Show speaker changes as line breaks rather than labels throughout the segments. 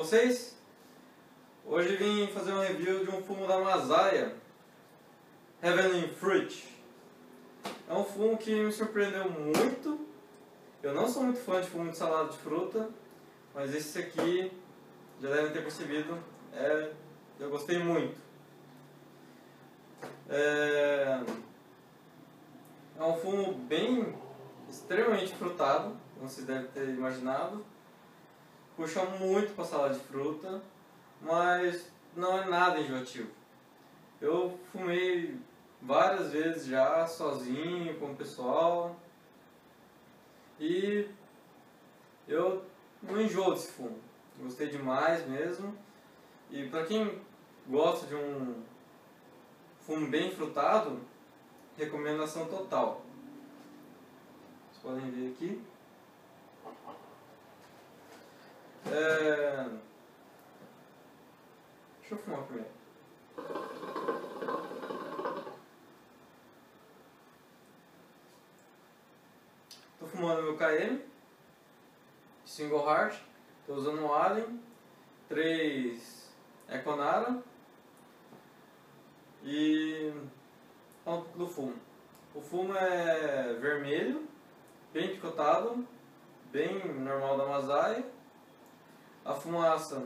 vocês? Hoje vim fazer um review de um fumo da Masaya, Heavenly Fruit. É um fumo que me surpreendeu muito. Eu não sou muito fã de fumo de salada de fruta, mas esse aqui, já devem ter percebido, é, eu gostei muito. É, é um fumo bem, extremamente frutado, como vocês devem ter imaginado puxa muito para salada de fruta, mas não é nada enjoativo. Eu fumei várias vezes já, sozinho, com o pessoal, e eu não enjoo desse fumo. Gostei demais mesmo. E para quem gosta de um fumo bem frutado, recomendação total. Vocês podem ver aqui. É... Deixa eu fumar primeiro. Tô fumando meu KM, single heart, tô usando um Allen, 3 Econara e um do fumo. O fumo é vermelho, bem picotado, bem normal da Masai a fumaça,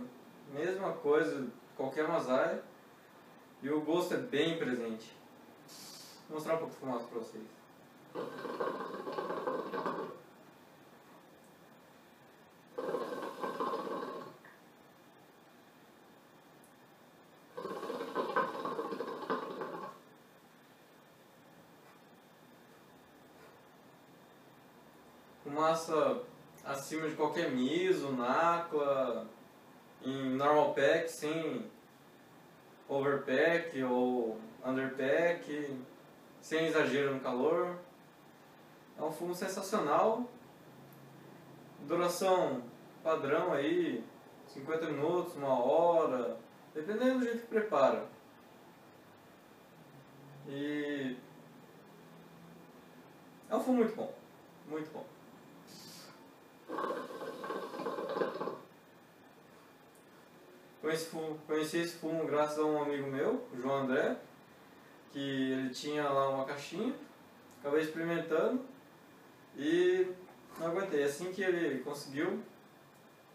mesma coisa, qualquer masaia. E o gosto é bem presente. Vou mostrar um pouco de fumaça para vocês. Fumaça acima de qualquer miso, nacla, em normal pack, sem overpack ou underpack, sem exagero no calor. É um fumo sensacional. Duração padrão aí, 50 minutos, uma hora, dependendo do jeito que prepara. E é um fumo muito bom, muito bom. Conheci, conheci esse fumo graças a um amigo meu, o João André, que ele tinha lá uma caixinha, acabei experimentando e não aguentei. Assim que ele conseguiu,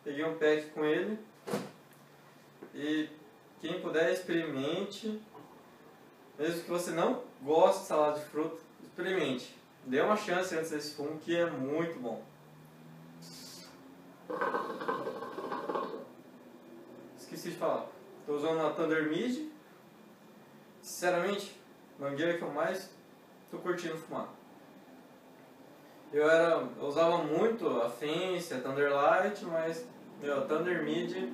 peguei um pack com ele e quem puder experimente, mesmo que você não goste de salada de fruta, experimente. Dê uma chance antes desse fumo que é muito bom. Esqueci de falar. Estou usando a Thunder Mid. Sinceramente, mangueira que eu mais estou curtindo fumar. Eu era, eu usava muito a Fence, a Thunder Light, mas meu, a Thunder Mid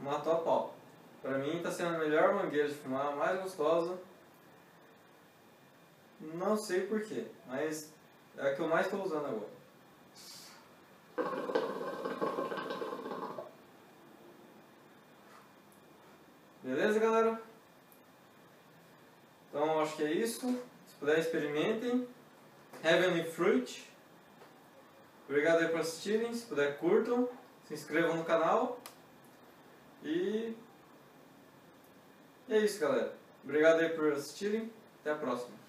matou a pau. Pra mim está sendo a melhor mangueira de fumar, a mais gostosa. Não sei porquê, mas é a que eu mais estou usando agora. Beleza, galera? Então, acho que é isso. Se puder, experimentem. Heavenly Fruit. Obrigado aí por assistirem. Se puder, curtam. Se inscrevam no canal. E... é isso, galera. Obrigado aí por assistirem. Até a próxima.